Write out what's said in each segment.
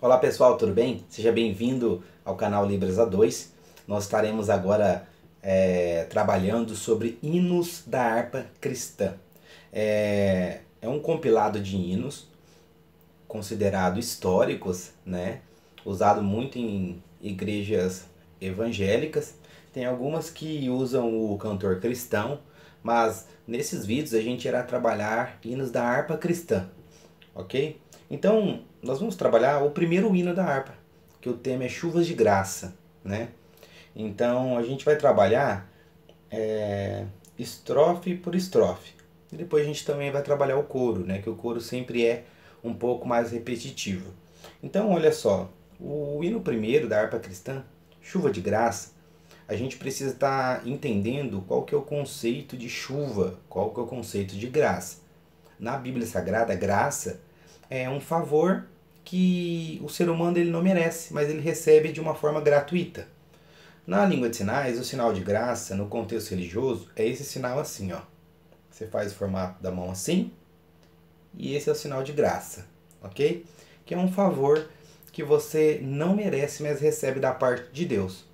Olá pessoal, tudo bem? Seja bem-vindo ao canal Libras A2. Nós estaremos agora é, trabalhando sobre hinos da harpa cristã. É, é um compilado de hinos considerado históricos, né? usado muito em igrejas evangélicas. Tem algumas que usam o cantor cristão, mas nesses vídeos a gente irá trabalhar hinos da harpa cristã, ok? Então, nós vamos trabalhar o primeiro hino da harpa, que o tema é chuvas de graça, né? Então, a gente vai trabalhar é, estrofe por estrofe. E depois a gente também vai trabalhar o coro, né? Que o coro sempre é um pouco mais repetitivo. Então, olha só, o hino primeiro da harpa cristã, chuva de graça, a gente precisa estar tá entendendo qual que é o conceito de chuva, qual que é o conceito de graça. Na Bíblia Sagrada, graça é um favor que o ser humano ele não merece, mas ele recebe de uma forma gratuita. Na língua de sinais, o sinal de graça, no contexto religioso, é esse sinal assim, ó. Você faz o formato da mão assim, e esse é o sinal de graça, ok? Que é um favor que você não merece, mas recebe da parte de Deus.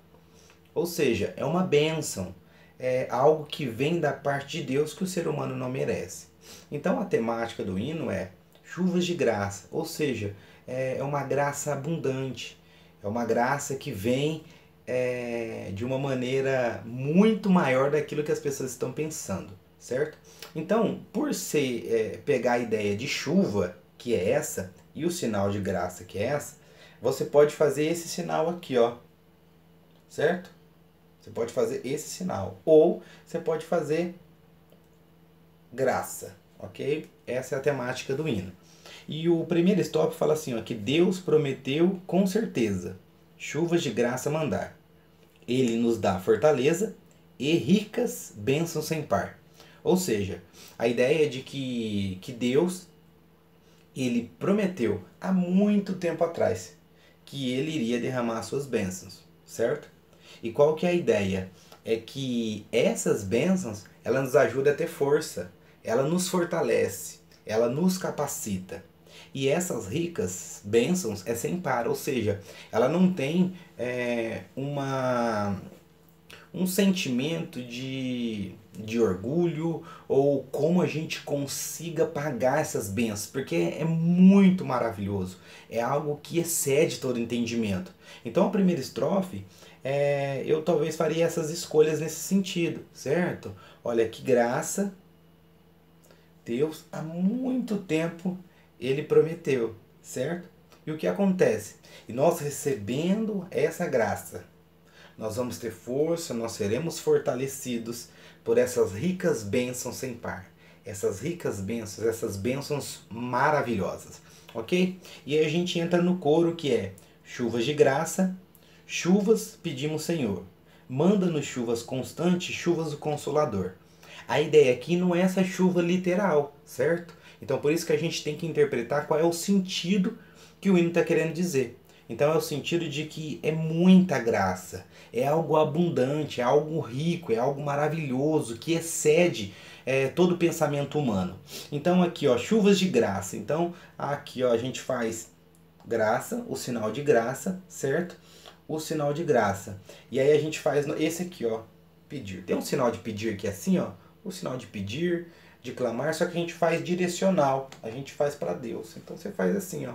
Ou seja, é uma bênção, é algo que vem da parte de Deus que o ser humano não merece. Então a temática do hino é chuvas de graça, ou seja, é, é uma graça abundante, é uma graça que vem é, de uma maneira muito maior daquilo que as pessoas estão pensando, certo? Então, por ser é, pegar a ideia de chuva, que é essa, e o sinal de graça, que é essa, você pode fazer esse sinal aqui, ó, certo? Você pode fazer esse sinal. Ou você pode fazer graça, ok? Essa é a temática do hino. E o primeiro stop fala assim, ó, que Deus prometeu com certeza chuvas de graça mandar. Ele nos dá fortaleza e ricas bênçãos sem par. Ou seja, a ideia é de que, que Deus ele prometeu há muito tempo atrás que ele iria derramar suas bênçãos, certo? E qual que é a ideia? É que essas bênçãos, ela nos ajuda a ter força, ela nos fortalece, ela nos capacita. E essas ricas bênçãos é sem par, ou seja, ela não tem é, uma, um sentimento de, de orgulho ou como a gente consiga pagar essas bênçãos, porque é muito maravilhoso, é algo que excede todo entendimento. Então a primeira estrofe é, eu talvez faria essas escolhas nesse sentido, certo? Olha que graça, Deus há muito tempo ele prometeu, certo? E o que acontece? E nós recebendo essa graça, nós vamos ter força, nós seremos fortalecidos por essas ricas bênçãos sem par. Essas ricas bênçãos, essas bênçãos maravilhosas, ok? E aí a gente entra no coro que é chuvas de graça, Chuvas pedimos, Senhor. Manda-nos chuvas constantes, chuvas do Consolador. A ideia aqui não é essa chuva literal, certo? Então por isso que a gente tem que interpretar qual é o sentido que o hino está querendo dizer. Então é o sentido de que é muita graça, é algo abundante, é algo rico, é algo maravilhoso, que excede é, todo o pensamento humano. Então aqui, ó, chuvas de graça. Então aqui, ó, a gente faz graça, o sinal de graça, certo? o sinal de graça. E aí a gente faz esse aqui, ó, pedir. Tem um sinal de pedir é assim, ó, o sinal de pedir, de clamar, só que a gente faz direcional, a gente faz para Deus. Então você faz assim, ó,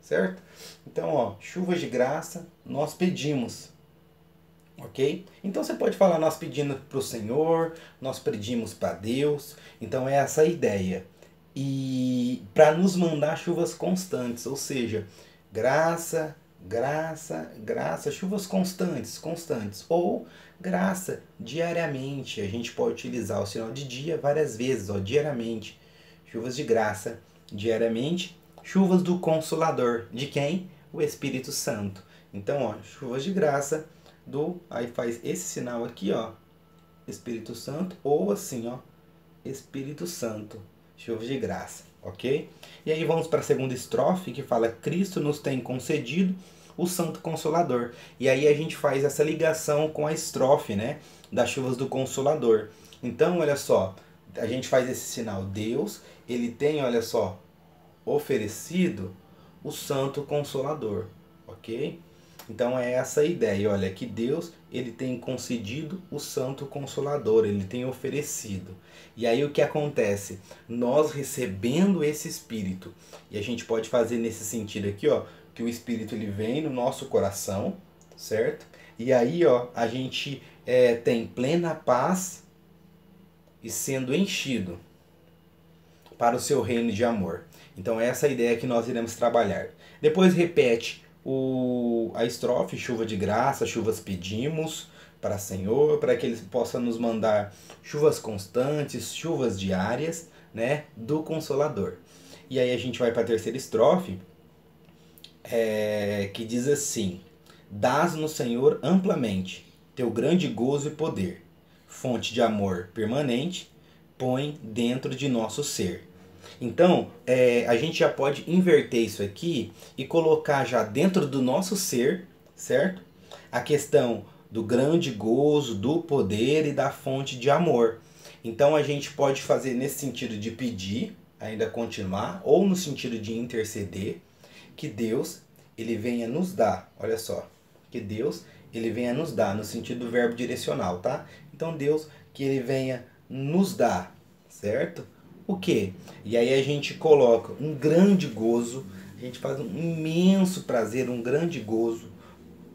certo? Então, ó, chuvas de graça, nós pedimos. Ok? Então você pode falar, nós pedimos para o Senhor, nós pedimos para Deus. Então é essa a ideia. E para nos mandar chuvas constantes, ou seja, graça, graça, graça, chuvas constantes, constantes, ou graça diariamente. A gente pode utilizar o sinal de dia várias vezes, ó, diariamente. Chuvas de graça diariamente, chuvas do consolador, de quem? O Espírito Santo. Então, ó, chuvas de graça do aí faz esse sinal aqui, ó, Espírito Santo ou assim, ó, Espírito Santo, chuvas de graça ok? E aí vamos para a segunda estrofe que fala: Cristo nos tem concedido o Santo Consolador. E aí a gente faz essa ligação com a estrofe, né? Das chuvas do Consolador. Então, olha só, a gente faz esse sinal. Deus, ele tem, olha só, oferecido o Santo Consolador, ok? Então é essa a ideia, olha, que Deus ele tem concedido o Santo Consolador, ele tem oferecido. E aí o que acontece? Nós recebendo esse Espírito, e a gente pode fazer nesse sentido aqui, ó, que o Espírito ele vem no nosso coração, certo? E aí, ó, a gente é, tem plena paz e sendo enchido para o seu reino de amor. Então essa é a ideia que nós iremos trabalhar. Depois repete o, a estrofe, chuva de graça, chuvas pedimos para Senhor, para que Ele possa nos mandar chuvas constantes, chuvas diárias, né, do Consolador. E aí a gente vai para a terceira estrofe, é, que diz assim: Dás no Senhor amplamente teu grande gozo e poder, fonte de amor permanente, põe dentro de nosso ser. Então, é, a gente já pode inverter isso aqui e colocar já dentro do nosso ser, certo? A questão do grande gozo, do poder e da fonte de amor. Então, a gente pode fazer nesse sentido de pedir, ainda continuar, ou no sentido de interceder, que Deus ele venha nos dar. Olha só, que Deus ele venha nos dar no sentido do verbo direcional, tá? Então, Deus que ele venha nos dar, certo? O quê? E aí a gente coloca um grande gozo, a gente faz um imenso prazer, um grande gozo,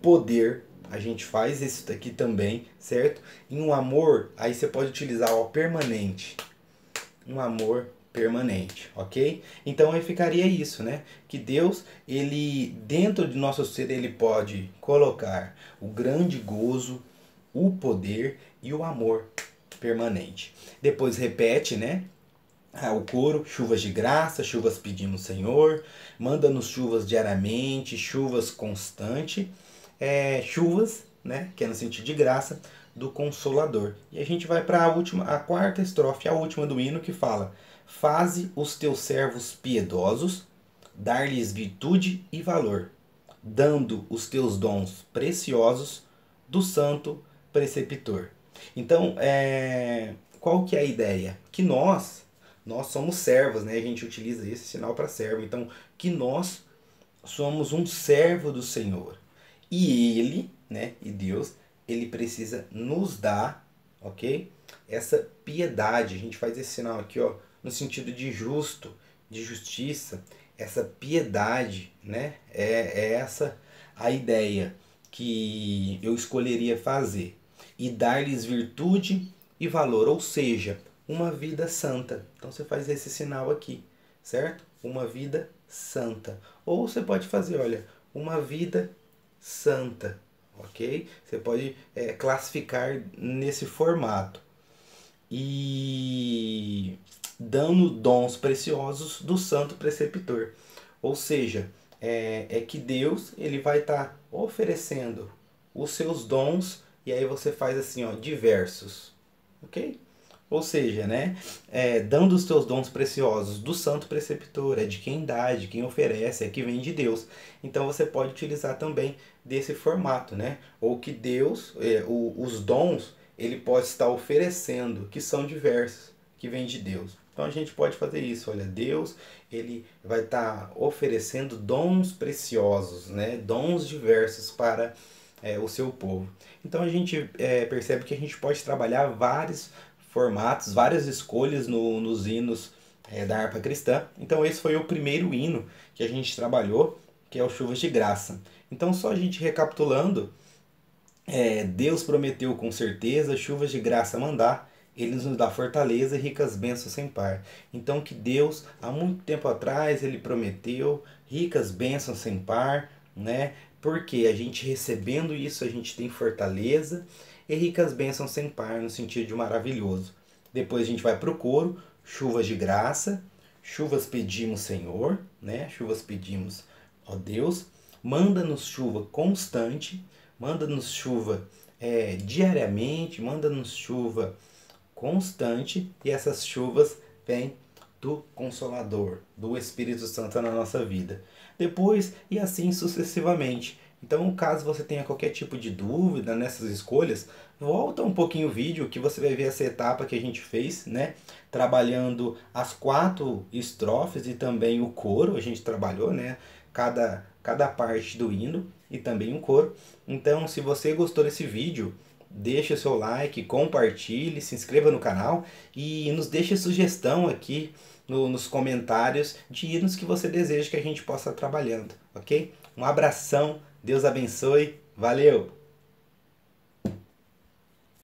poder, a gente faz isso daqui também, certo? E um amor, aí você pode utilizar o permanente. Um amor permanente, ok? Então aí ficaria isso, né? Que Deus, ele dentro de nosso ser, ele pode colocar o grande gozo, o poder e o amor permanente. Depois repete, né? Ah, o coro, chuvas de graça, chuvas pedimos Senhor, manda-nos chuvas diariamente, chuvas constante, é, chuvas, né, que é no sentido de graça, do Consolador. E a gente vai para a última, a quarta estrofe, a última do hino que fala: Faze os teus servos piedosos, dar-lhes virtude e valor, dando os teus dons preciosos do Santo Preceptor. Então, é, qual que é a ideia? Que nós nós somos servos, né? A gente utiliza esse sinal para servo. Então, que nós somos um servo do Senhor. E ele, né, e Deus, ele precisa nos dar, OK? Essa piedade. A gente faz esse sinal aqui, ó, no sentido de justo, de justiça, essa piedade, né? É, é essa a ideia que eu escolheria fazer e dar-lhes virtude e valor, ou seja, uma vida santa. Então você faz esse sinal aqui, certo? Uma vida santa. Ou você pode fazer, olha, uma vida santa, ok? Você pode é, classificar nesse formato. E dando dons preciosos do santo preceptor. Ou seja, é, é que Deus ele vai estar tá oferecendo os seus dons e aí você faz assim, ó, diversos, ok? Ou seja, né, é, dando os teus dons preciosos do santo preceptor, é de quem dá, é de quem oferece, é que vem de Deus. Então você pode utilizar também desse formato, né? Ou que Deus, é, o, os dons, ele pode estar oferecendo, que são diversos, que vem de Deus. Então a gente pode fazer isso, olha, Deus, ele vai estar oferecendo dons preciosos, né? Dons diversos para é, o seu povo. Então a gente é, percebe que a gente pode trabalhar vários formatos, várias escolhas no, nos hinos é, da harpa cristã. Então esse foi o primeiro hino que a gente trabalhou, que é o Chuvas de Graça. Então só a gente recapitulando, é, Deus prometeu com certeza chuvas de graça mandar, ele nos dá fortaleza e ricas bênçãos sem par. Então que Deus, há muito tempo atrás, ele prometeu ricas bênçãos sem par, né? Porque a gente recebendo isso, a gente tem fortaleza e ricas bênçãos sem par, no sentido de maravilhoso. Depois a gente vai para o coro, chuvas de graça, chuvas pedimos, Senhor, né? Chuvas pedimos, ó Deus, manda-nos chuva constante, manda-nos chuva é, diariamente, manda-nos chuva constante, e essas chuvas vêm do Consolador, do Espírito Santo na nossa vida. Depois, e assim sucessivamente. Então, caso você tenha qualquer tipo de dúvida nessas escolhas, volta um pouquinho o vídeo que você vai ver essa etapa que a gente fez, né? Trabalhando as quatro estrofes e também o coro, a gente trabalhou, né? cada, cada parte do hino e também um coro. Então, se você gostou desse vídeo, deixe o seu like, compartilhe, se inscreva no canal e nos deixe sugestão aqui no, nos comentários de hinos que você deseja que a gente possa estar trabalhando, ok? Um abração, Deus abençoe, valeu!